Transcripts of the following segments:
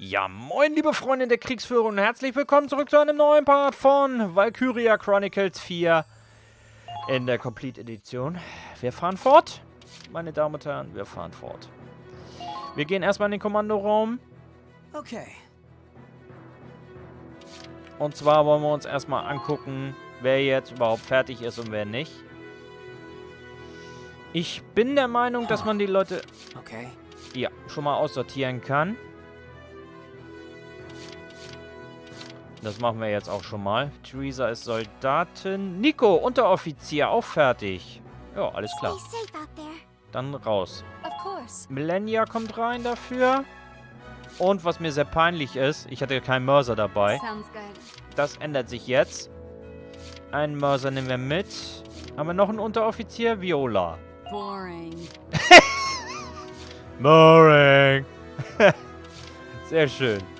Ja, moin, liebe Freunde der Kriegsführung und herzlich willkommen zurück zu einem neuen Part von Valkyria Chronicles 4 in der Complete Edition. Wir fahren fort, meine Damen und Herren, wir fahren fort. Wir gehen erstmal in den Kommandoraum. Okay. Und zwar wollen wir uns erstmal angucken, wer jetzt überhaupt fertig ist und wer nicht. Ich bin der Meinung, dass man die Leute Okay. ja, schon mal aussortieren kann. Das machen wir jetzt auch schon mal. Theresa ist Soldatin. Nico, Unteroffizier, auch fertig. Ja, alles klar. Dann raus. Of course. Millennia kommt rein dafür. Und was mir sehr peinlich ist, ich hatte keinen Mörser dabei. Das ändert sich jetzt. Einen Mörser nehmen wir mit. Haben wir noch einen Unteroffizier? Viola. Boring. Boring. Sehr schön.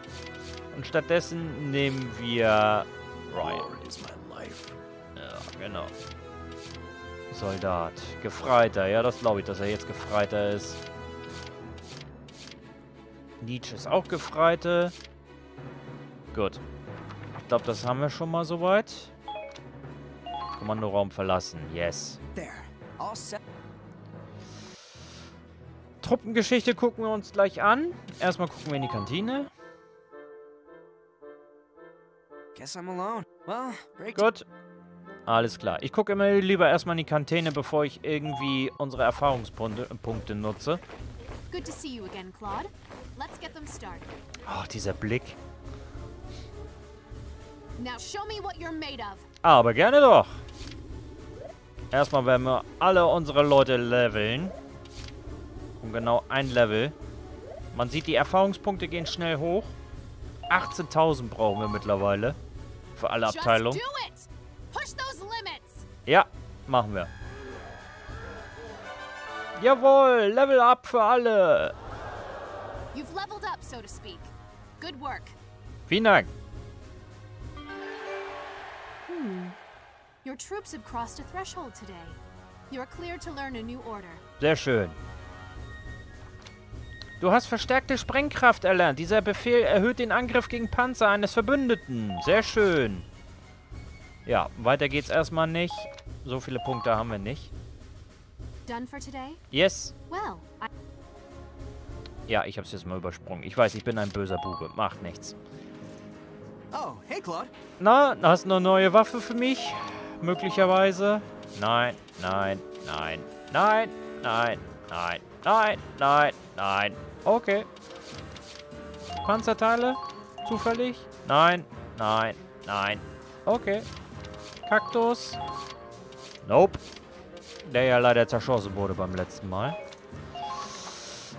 Und stattdessen nehmen wir Ryan. Ja, genau. Soldat. Gefreiter. Ja, das glaube ich, dass er jetzt Gefreiter ist. Nietzsche ist auch Gefreite. Gut. Ich glaube, das haben wir schon mal soweit. Kommandoraum verlassen. Yes. Truppengeschichte gucken wir uns gleich an. Erstmal gucken wir in die Kantine. Gut. Alles klar. Ich gucke immer lieber erstmal in die Kantine, bevor ich irgendwie unsere Erfahrungspunkte äh, Punkte nutze. Good to see you again, Claude. Let's get them started. Oh, dieser Blick. Now show me what you're made of. Aber gerne doch. Erstmal werden wir alle unsere Leute leveln. Um genau ein Level. Man sieht, die Erfahrungspunkte gehen schnell hoch. 18.000 brauchen wir mittlerweile. Für alle Abteilungen. Ja, machen wir. Jawohl, Level up für alle. You've leveled up, so to speak. Good work. Vielen Dank. Your troops have crossed a threshold today. You're cleared to learn a new order. Sehr schön. Du hast verstärkte Sprengkraft erlernt. Dieser Befehl erhöht den Angriff gegen Panzer eines Verbündeten. Sehr schön. Ja, weiter geht's erstmal nicht. So viele Punkte haben wir nicht. Done for today? Yes. Well, I Ja, ich hab's jetzt mal übersprungen. Ich weiß, ich bin ein böser Bube. Macht nichts. Oh, hey, Claude. Na, hast du eine neue Waffe für mich? Möglicherweise? Nein, nein, nein, nein, nein, nein, nein, nein, nein. Okay. Panzerteile? Zufällig? Nein, nein, nein. Okay. Kaktus? Nope. Der ja leider zerschossen wurde beim letzten Mal.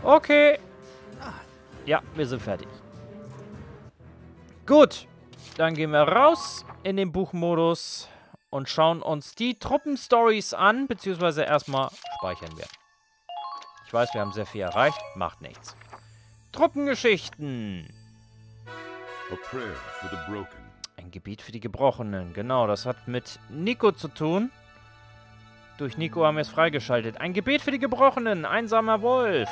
Okay. Ja, wir sind fertig. Gut. Dann gehen wir raus in den Buchmodus und schauen uns die Truppenstories an, beziehungsweise erstmal speichern wir. Ich weiß, wir haben sehr viel erreicht, macht nichts. Truppengeschichten. A prayer for the broken. Ein Gebiet für die Gebrochenen. Genau, das hat mit Nico zu tun. Durch Nico haben wir es freigeschaltet. Ein Gebet für die Gebrochenen. Einsamer Wolf.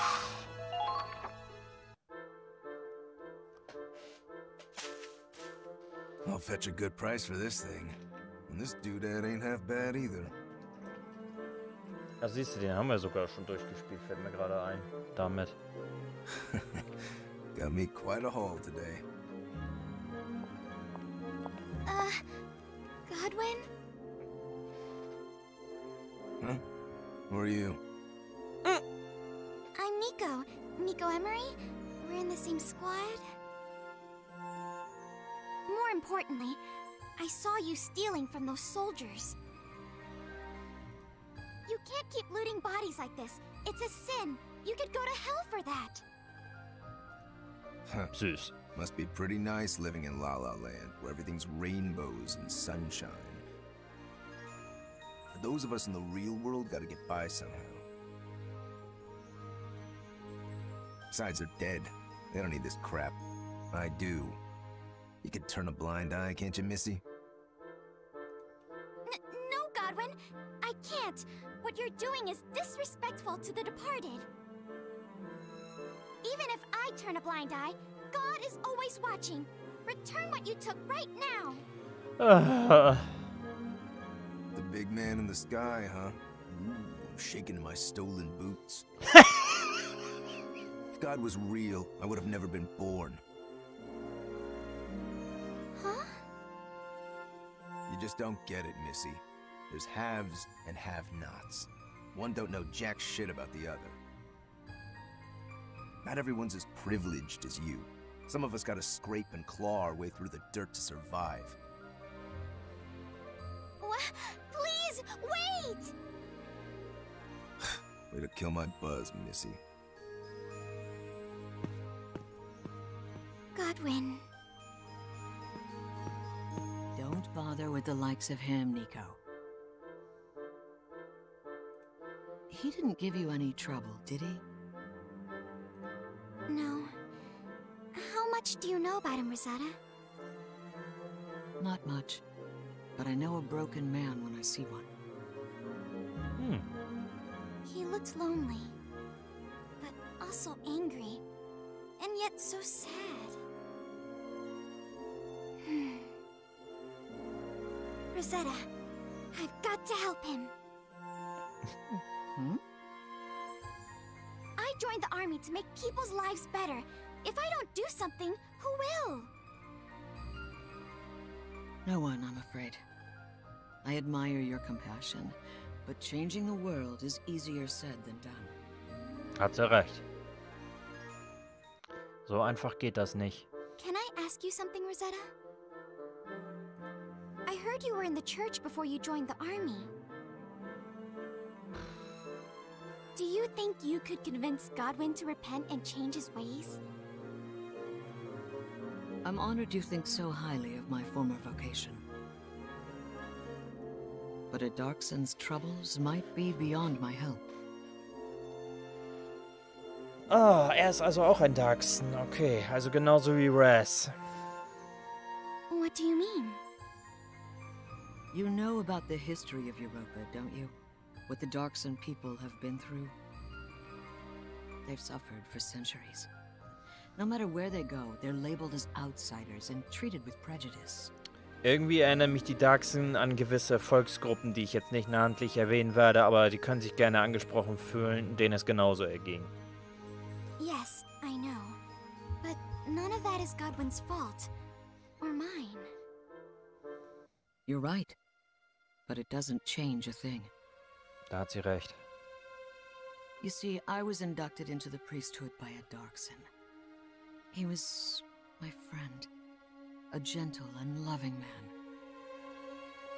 I'll fetch a good price for this thing. And this doodad ain't half bad either. Da siehst du, den haben wir sogar schon durchgespielt, fällt mir gerade ein. Damit. Got me quite a haul today. Uh, Godwin? Huh? Who are you? I'm Nico. Nico Emery. We're in the same squad. More importantly, I saw you stealing from those soldiers. You can't keep looting bodies like this. It's a sin. You could go to hell for that. Huh. Süß. Must be pretty nice living in La La Land, where everything's rainbows and sunshine. But those of us in the real world gotta get by somehow. Besides, they're dead. They don't need this crap. I do. You could turn a blind eye, can't you, Missy? N no, Godwin. I can't. What you're doing is disrespectful to the departed. Even if I turn a blind eye, God is always watching. Return what you took right now. The big man in the sky, huh? Ooh, I'm shaking in my stolen boots. if God was real, I would have never been born. Huh? You just don't get it, Missy. There's haves and have-nots. One don't know jack shit about the other. Not everyone's as privileged as you. Some of us gotta scrape and claw our way through the dirt to survive. What? Please, wait! Way to kill my buzz, Missy. Godwin. Don't bother with the likes of him, Nico. He didn't give you any trouble, did he? Much do you know about him, Rosetta? Not much. But I know a broken man when I see one. hm. He looked lonely, but also angry, and yet so sad. Hmm. Rosetta, I've got to help him. Hmm? I joined the army to make people's lives better. If I don't do something, who will? No one, I'm afraid. I admire your compassion, but changing the world is easier said than done. Hat sie recht. So einfach geht das nicht. Can I ask you something, Rosetta? I heard you were in the church before you joined the army. Do you think you could convince Godwin to repent and change his ways? I'm honored you think so highly of my former vocation. But a Darkson's troubles might be beyond my help. Ah, er ist also auch ein Darkson. Okay, also genauso wie Raz. What do you mean? You know about the history of Europa, don't you? What the Darkson people have been through? They've suffered for centuries. No matter where they go, they're labeled as outsiders and treated with prejudice. Irgendwie erinnern mich die Darkson an gewisse Volksgruppen, die ich jetzt nicht namentlich erwähnen werde, aber die können sich gerne angesprochen fühlen, denen es genauso erging. Yes, I know. But none of that is Godwin's fault. Or mine. You're right. But it doesn't change a thing. Da hat sie recht. You see, I was inducted into the priesthood by a Darkson. He was my friend, a gentle and loving man.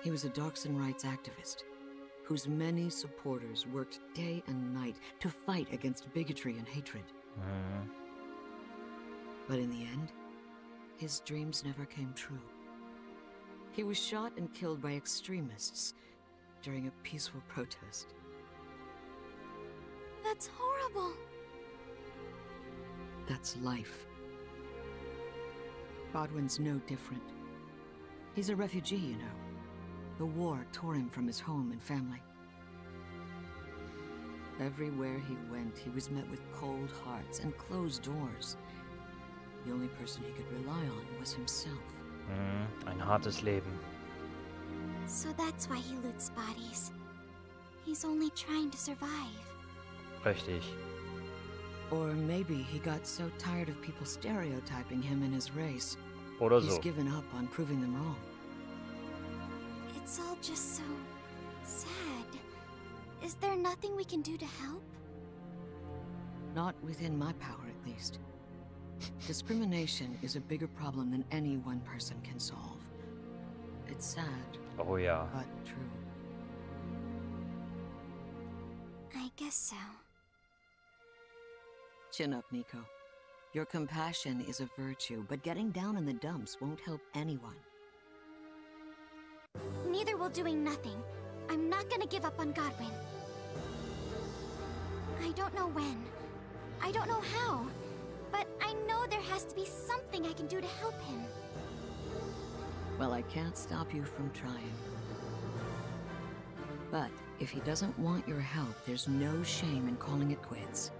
He was a Darkson rights activist, whose many supporters worked day and night to fight against bigotry and hatred. Mhm. But in the end, his dreams never came true. He was shot and killed by extremists during a peaceful protest. That's horrible. That's life. Godwin's no different. He's a refugee, you know. The war tore him from his home and family. Everywhere he went, he was met with cold hearts and closed doors. The only person he could rely on was himself. Mhm. Ein hartes Leben. So that's why he loots bodies. He's only trying to survive. Richtig. Or maybe he got so tired of people stereotyping him and his race, Oder he's so. given up on proving them wrong. It's all just so sad. Is there nothing we can do to help? Not within my power, at least. Discrimination is a bigger problem than any one person can solve. It's sad, Oh ja. but true. I guess so. Chin up, Nico. Your compassion is a virtue, but getting down in the dumps won't help anyone. Neither will doing nothing. I'm not gonna give up on Godwin. I don't know when. I don't know how. But I know there has to be something I can do to help him. Well, I can't stop you from trying. But if he doesn't want your help, there's no shame in calling it quits.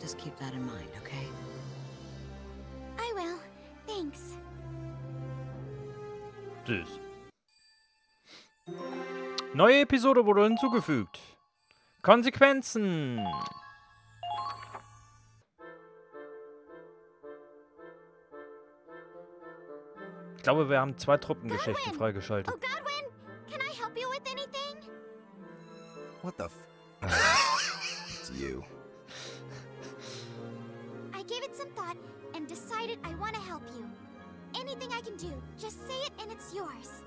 Just keep that in mind, okay? I will. Thanks. Süß. Neue Episode wurde hinzugefügt. Konsequenzen. Ich glaube, wir haben zwei Truppengeschichten Godwin! freigeschaltet. Oh, Godwin, can I help you with anything? What the f... it's you. It's yours.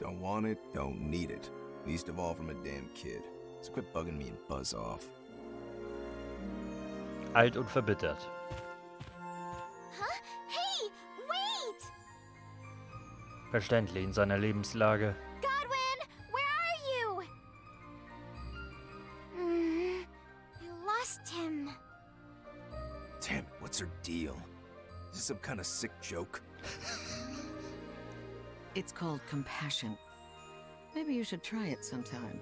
Don't want it, don't need it. Least of all from a damn kid. So quit bugging me and buzz off. Alt und verbittert. Huh? Hey, wait! Verständlich in seiner Lebenslage. Godwin, where are you? Hmm, I lost him. Damn it, what's her deal? Is this some kind of sick joke? It's called compassion. Maybe you should try it sometime.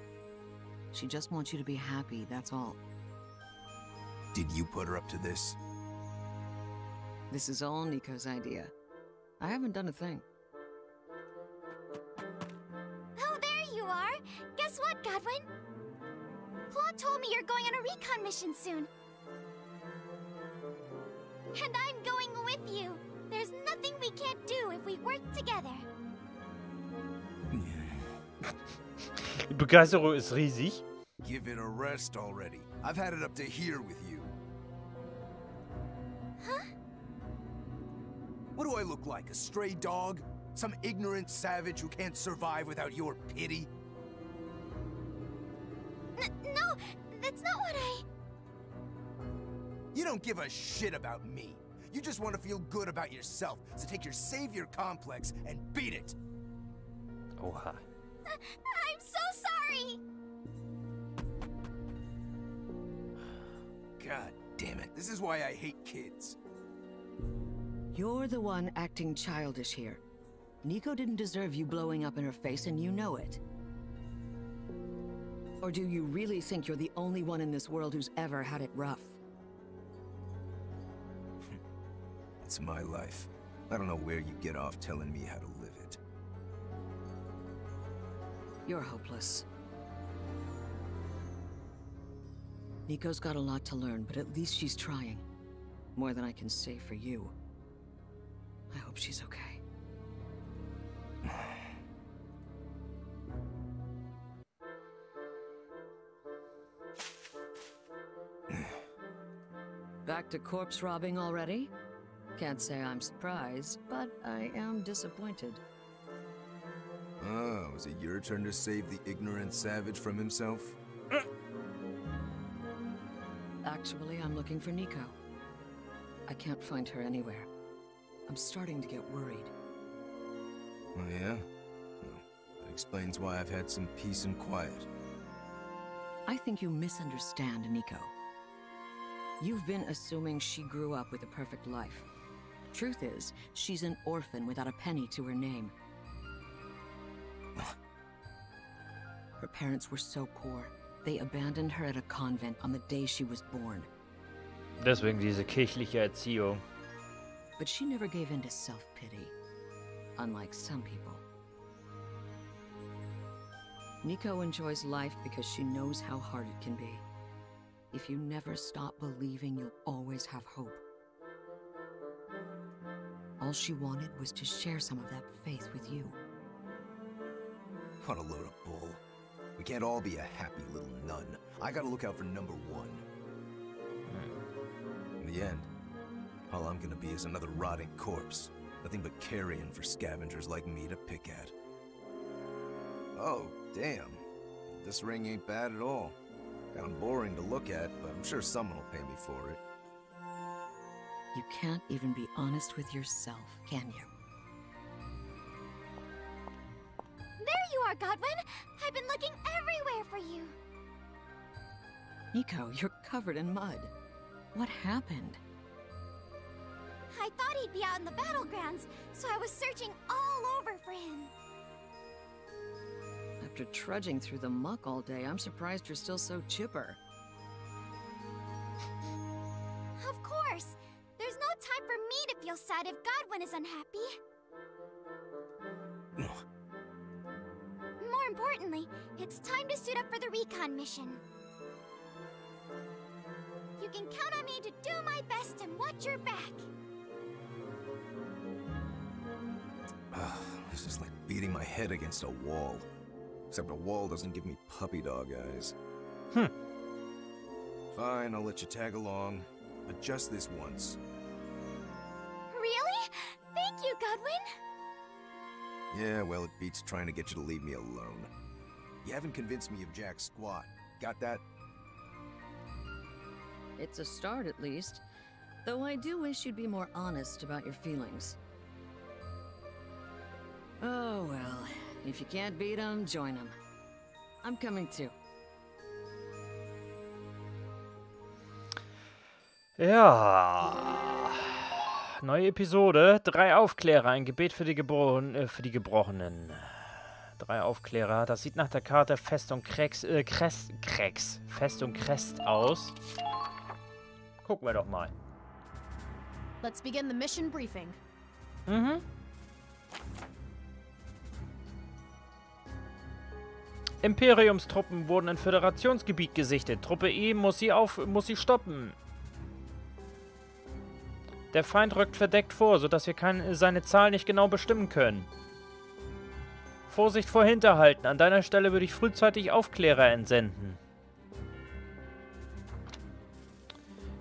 She just wants you to be happy, that's all. Did you put her up to this? This is all Nico's idea. I haven't done a thing. Oh, there you are. Guess what, Godwin? Claude told me you're going on a recon mission soon. And I'm going with you. There's nothing we can't do if we work together. Die Begeisterung ist riesig. Give it a rest already. I've had it up to here with you. Huh? What do I look like? A stray dog? Some ignorant savage who can't survive without your pity? N no, that's not what I. You don't give a shit about me. You just want to feel good about yourself, so take your savior complex and beat it. Oh Oha. I'm so sorry! God damn it. This is why I hate kids. You're the one acting childish here. Nico didn't deserve you blowing up in her face, and you know it. Or do you really think you're the only one in this world who's ever had it rough? It's my life. I don't know where you get off telling me how to live it. You're hopeless. Nico's got a lot to learn, but at least she's trying. More than I can say for you. I hope she's okay. Back to corpse robbing already? Can't say I'm surprised, but I am disappointed. Oh, is it your turn to save the ignorant savage from himself? Uh. Actually, I'm looking for Nico. I can't find her anywhere. I'm starting to get worried. Oh, yeah? Well, that explains why I've had some peace and quiet. I think you misunderstand Nico. You've been assuming she grew up with a perfect life. Truth is, she's an orphan without a penny to her name. Her parents were so poor, they abandoned her at a convent on the day she was born. Deswegen diese kirchliche Erziehung. But she never gave in to self-pity, unlike some people. Nico enjoys life because she knows how hard it can be. If you never stop believing, you'll always have hope. All she wanted was to share some of that faith with you. What a load of bull. We can't all be a happy little nun. I gotta look out for number one. Hmm. In the end, all I'm gonna be is another rotting corpse. Nothing but carrion for scavengers like me to pick at. Oh, damn. This ring ain't bad at all. Kinda boring to look at, but I'm sure someone will pay me for it. You can't even be honest with yourself, can you? Nico, you're covered in mud. What happened? I thought he'd be out in the battlegrounds, so I was searching all over for him. After trudging through the muck all day, I'm surprised you're still so chipper. Of course! There's no time for me to feel sad if Godwin is unhappy. More importantly, it's time to suit up for the recon mission. You can count on me to do my best and watch your back. Ugh, this is like beating my head against a wall. Except a wall doesn't give me puppy dog eyes. Hmm. Fine, I'll let you tag along. But just this once. Really? Thank you, Godwin. Yeah, well, it beats trying to get you to leave me alone. You haven't convinced me of Jack squat. Got that? It's a start, at least. Though I do wish you'd be more honest about your feelings. Oh, well. If you can't beat 'em, join 'em. I'm coming too. Ja. Neue Episode. Drei Aufklärer. Ein Gebet für die, Gebrochen, äh, für die Gebrochenen. Drei Aufklärer. Das sieht nach der Karte Festung Krex, äh, Crest, Krex. Festung Crest aus. Gucken wir doch mal. Let's begin the mission briefing. Mhm. Imperiumstruppen wurden in Föderationsgebiet gesichtet. Truppe E muss sie auf muss sie stoppen. Der Feind rückt verdeckt vor, sodass wir kein, seine Zahl nicht genau bestimmen können. Vorsicht vor Hinterhalten. An deiner Stelle würde ich frühzeitig Aufklärer entsenden.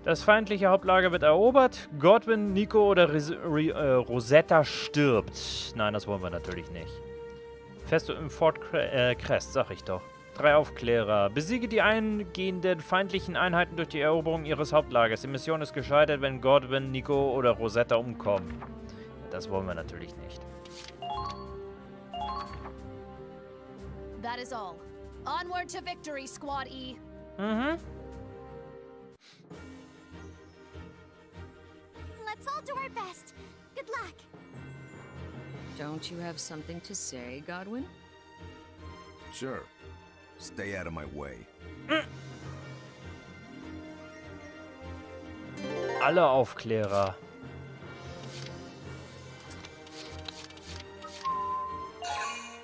Das feindliche Hauptlager wird erobert. Godwin, Nico oder Ris Ri äh, Rosetta stirbt. Nein, das wollen wir natürlich nicht. Fest im Fort Cre äh, Crest, sag ich doch. Drei Aufklärer. Besiege die eingehenden feindlichen Einheiten durch die Eroberung ihres Hauptlagers. Die Mission ist gescheitert, wenn Godwin, Nico oder Rosetta umkommen. Das wollen wir natürlich nicht. That is all. Onward to victory, Squad E. Mhm. Let's all do our best. Good luck. Don't you have something to say, Godwin? Sure. Stay out of my way. Mm. Alle Aufklärer.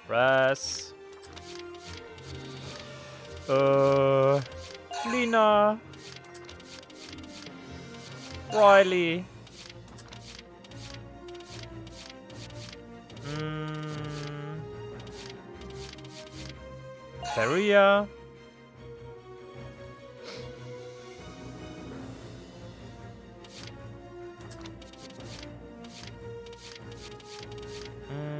Ras. Äh. Lina. Riley. Mm. Feria. Mm.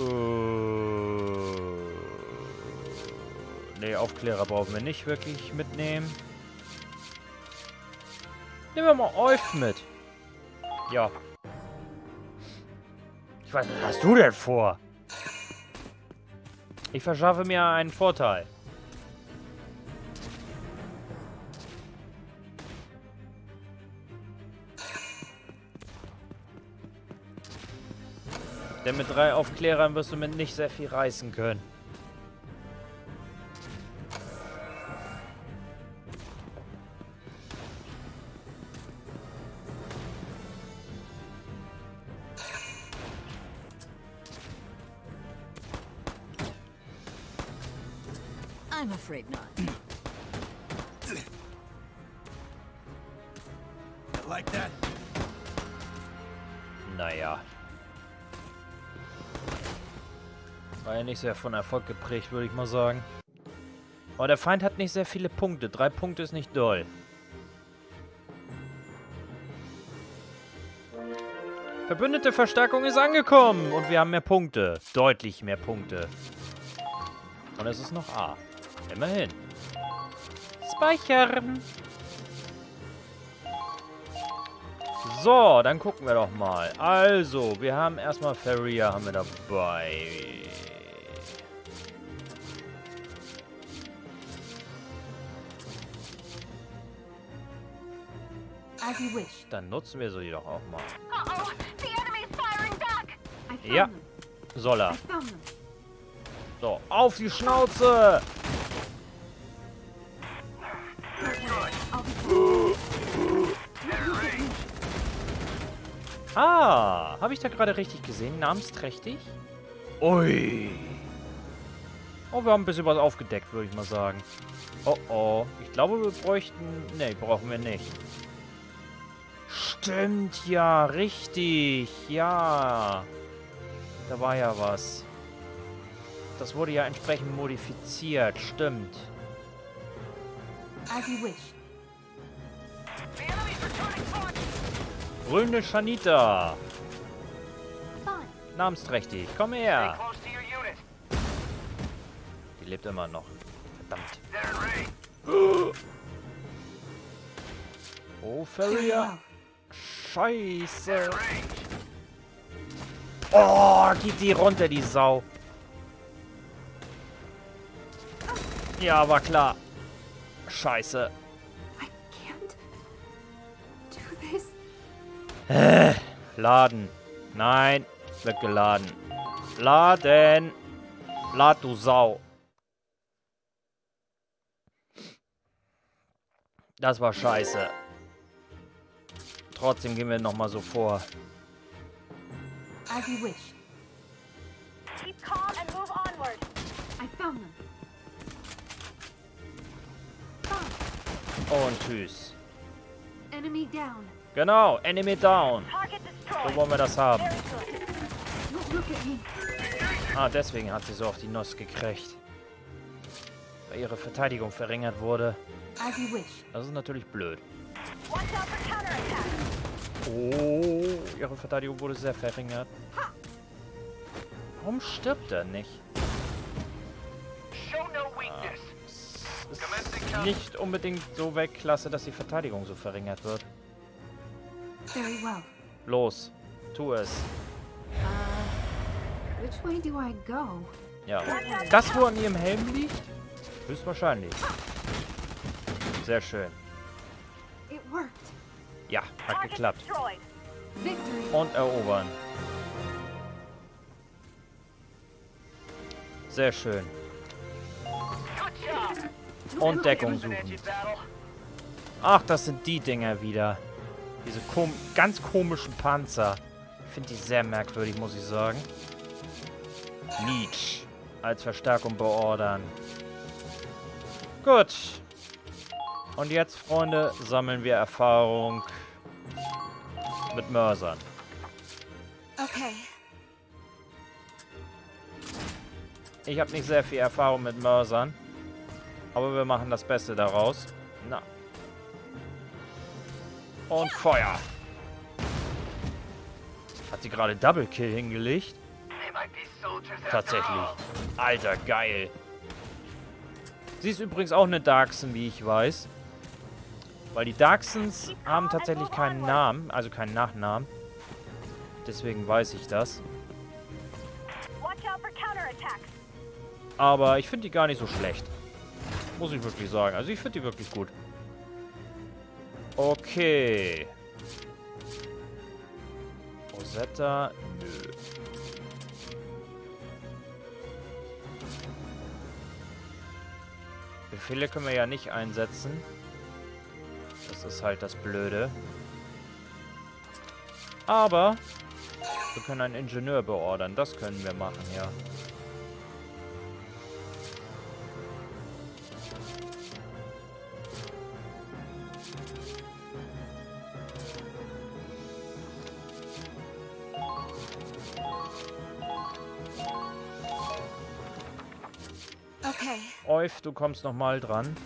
Äh. Aufklärer brauchen wir nicht wirklich mitnehmen. Nehmen wir mal Olf mit. Ja. Ich weiß, was hast du denn vor? Ich verschaffe mir einen Vorteil. Denn mit drei Aufklärern wirst du mit nicht sehr viel reißen können. I'm afraid not. Like that? Naja. War ja nicht sehr von Erfolg geprägt, würde ich mal sagen. Aber der Feind hat nicht sehr viele Punkte. Drei Punkte ist nicht doll. Verbündete Verstärkung ist angekommen und wir haben mehr Punkte. Deutlich mehr Punkte. Und es ist noch A. Immerhin. Speichern. So, dann gucken wir doch mal. Also, wir haben erstmal Feria haben wir dabei. Dann nutzen wir sie doch auch mal. Ja, soll er. So, auf die Schnauze! Ah, habe ich da gerade richtig gesehen? Namensträchtig? Ui. Oh, wir haben ein bisschen was aufgedeckt, würde ich mal sagen. Oh, oh. Ich glaube, wir bräuchten... Nee, brauchen wir nicht. Stimmt, ja. Richtig. Ja. Da war ja was. Das wurde ja entsprechend modifiziert. Stimmt. As you wish. Grüne Schanita. Fine. Namensträchtig. Komm her. Die lebt immer noch. Verdammt. Oh, Ferrier. Scheiße. Oh, geht die runter, die Sau. Ja, war klar. Scheiße. Äh, laden. Nein, wird geladen. Laden. Lad, du Sau. Das war scheiße. Trotzdem gehen wir nochmal so vor. As you wish. Keep calm and move onward. I found them. Und tschüss. Enemy down. Genau, Enemy down. So wollen wir das haben. Ah, deswegen hat sie so auf die Nuss gekriegt. Weil ihre Verteidigung verringert wurde. Das ist natürlich blöd. Oh, ihre Verteidigung wurde sehr verringert. Warum stirbt er nicht? Es ist nicht unbedingt so Weltklasse, dass die Verteidigung so verringert wird. Very well. Los, tu es. Which way do I go? Ja. Das, wo an ihrem Helm liegt? Höchstwahrscheinlich. Sehr schön. It worked. Ja, hat geklappt. Und erobern. Sehr schön. Und Deckung suchen. Ach, das sind die Dinger wieder. Diese kom ganz komischen Panzer. Ich finde die sehr merkwürdig, muss ich sagen. Leech. Als Verstärkung beordern. Gut. Und jetzt, Freunde, sammeln wir Erfahrung mit Mörsern. Okay. Ich habe nicht sehr viel Erfahrung mit Mörsern. Aber wir machen das Beste daraus. Na. Und Feuer. Hat sie gerade Double Kill hingelegt? Tatsächlich. Alter, geil. Sie ist übrigens auch eine Darkson, wie ich weiß. Weil die Darksons haben tatsächlich keinen Namen, also keinen Nachnamen. Deswegen weiß ich das. Aber ich finde die gar nicht so schlecht. Muss ich wirklich sagen. Also ich finde die wirklich gut. Okay. Rosetta. Nö. Befehle können wir ja nicht einsetzen. Das ist halt das Blöde. Aber wir können einen Ingenieur beordern. Das können wir machen, ja. Euf, du kommst nochmal dran.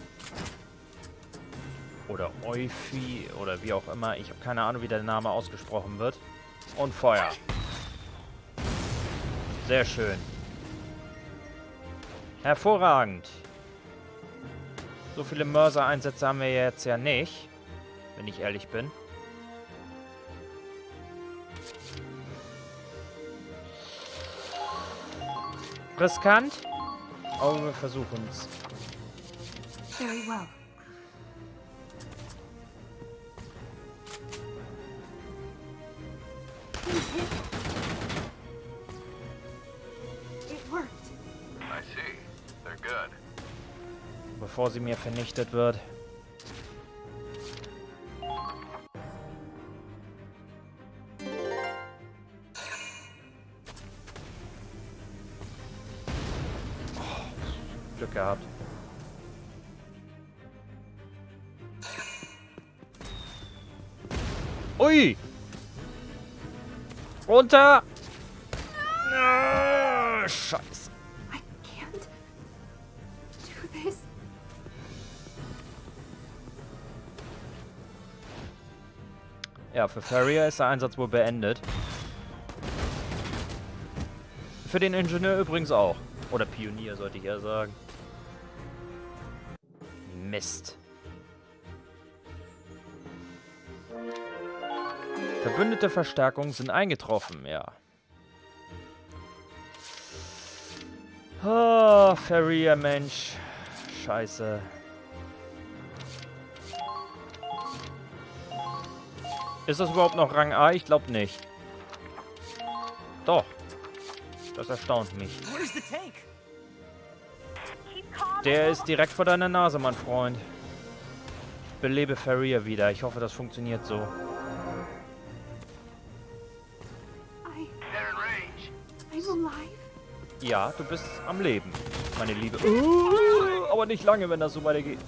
Oder Eufi oder wie auch immer. Ich habe keine Ahnung, wie der Name ausgesprochen wird. Und Feuer. Sehr schön. Hervorragend. So viele Mörser-Einsätze haben wir jetzt ja nicht. Wenn ich ehrlich bin. Riskant. Aber wir versuchen es. Very well. Please hit. It worked. I see. They're good. Bevor sie mir vernichtet wird. Runter! Ah, Scheiße. Ja, für Farrier ist der Einsatz wohl beendet. Für den Ingenieur übrigens auch. Oder Pionier, sollte ich eher sagen. Mist. Verbündete Verstärkungen sind eingetroffen, ja. Oh, Farrier, Mensch. Scheiße. Ist das überhaupt noch Rang A? Ich glaube nicht. Doch. Das erstaunt mich. Der ist direkt vor deiner Nase, mein Freund. Belebe Farrier wieder. Ich hoffe, das funktioniert so. Ja, du bist am Leben, meine Liebe. Uh, aber nicht lange, wenn das so weitergeht.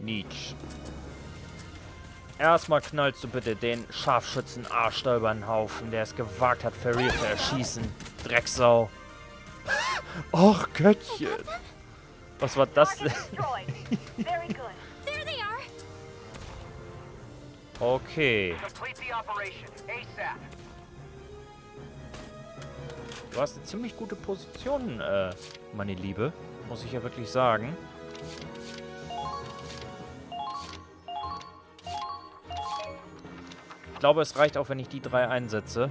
Nietzsche. Erstmal knallst du bitte den Scharfschützen Arsch da über den Haufen, der es gewagt hat, Farrier zu erschießen. Drecksau. Och, Göttchen. Was war das denn? There they are. Okay. Du hast eine ziemlich gute Position, äh, meine Liebe. Muss ich ja wirklich sagen. Ich glaube, es reicht auch, wenn ich die drei einsetze.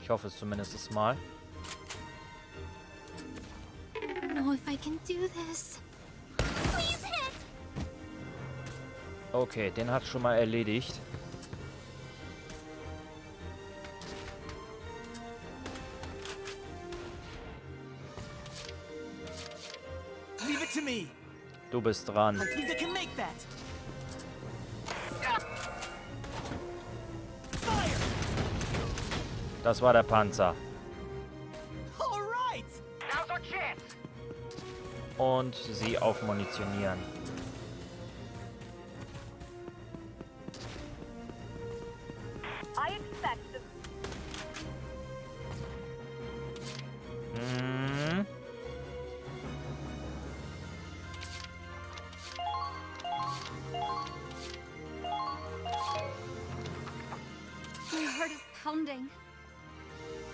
Ich hoffe es zumindest mal. Okay, den hat schon mal erledigt. Leave it to me. Du bist dran. Das war der Panzer. Und sie aufmunitionieren. Pounding.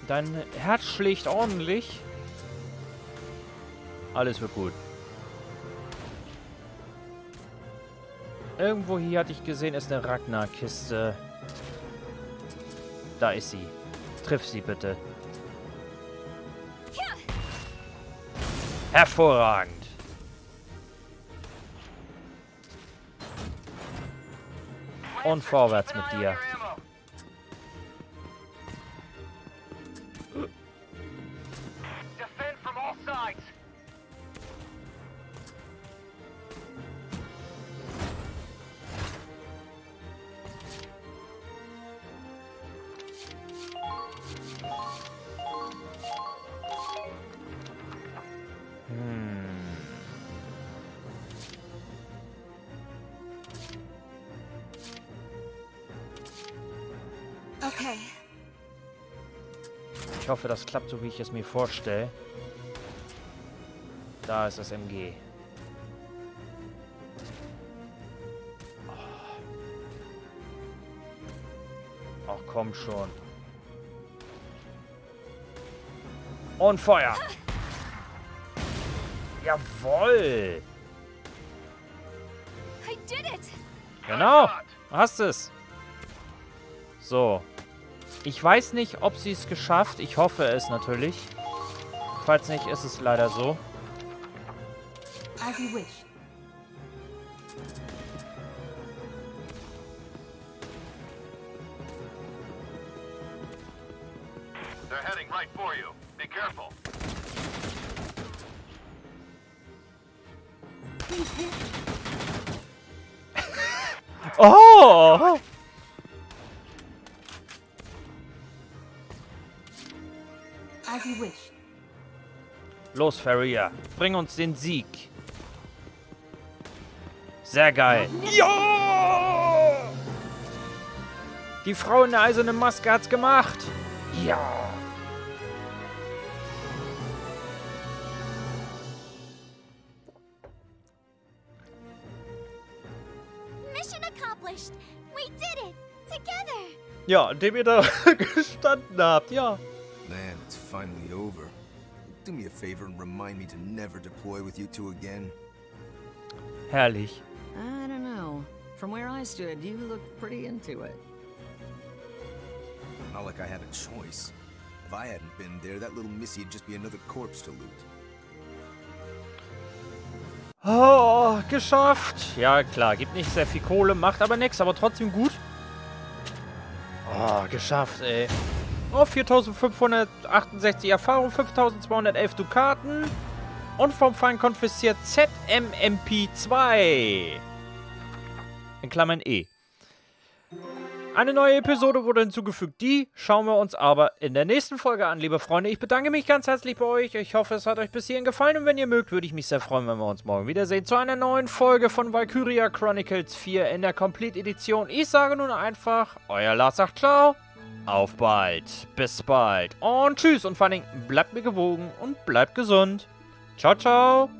Dein Herz schlägt ordentlich. Alles wird gut. Irgendwo hier hatte ich gesehen, ist eine Ragnar-Kiste. Da ist sie. Triff sie bitte. Hervorragend. Und vorwärts mit dir. Okay. Ich hoffe, das klappt so, wie ich es mir vorstelle. Da ist das MG. Ach, komm schon. Und Feuer. Jawoll. Genau. Hast es. So. Ich weiß nicht, ob sie es geschafft. Ich hoffe es natürlich. Falls nicht, ist es leider so. As Los, Farrier. Bring uns den Sieg. Sehr geil. Ja! Die Frau in der eisernen Maske hat's gemacht. Ja. Mission accomplished! We did it! Together! Ja, indem ihr da gestanden habt, ja. Man, it's finally over. Do me a favor and remind me to never deploy with you two again. Herrlich. I don't know. From where I stood, you looked pretty into it. Not like I had a choice. If I hadn't been there, that little missy'd just be another corpse to loot. Oh, geschafft. Ja, klar, gibt nicht sehr viel Kohle, macht aber nichts, aber trotzdem gut. Oh, geschafft, ey. Oh, 4568 Erfahrung, 5211 Dukaten. Und vom Feind konfisziert ZMMP2. In Klammern E. Eine neue Episode wurde hinzugefügt. Die schauen wir uns aber in der nächsten Folge an, liebe Freunde. Ich bedanke mich ganz herzlich bei euch. Ich hoffe, es hat euch bis hierhin gefallen. Und wenn ihr mögt, würde ich mich sehr freuen, wenn wir uns morgen wiedersehen zu einer neuen Folge von Valkyria Chronicles 4 in der Complete Edition. Ich sage nun einfach, euer Lars sagt ciao. Auf bald. Bis bald. Und tschüss. Und vor allem bleibt mir gewogen und bleibt gesund. Ciao, ciao.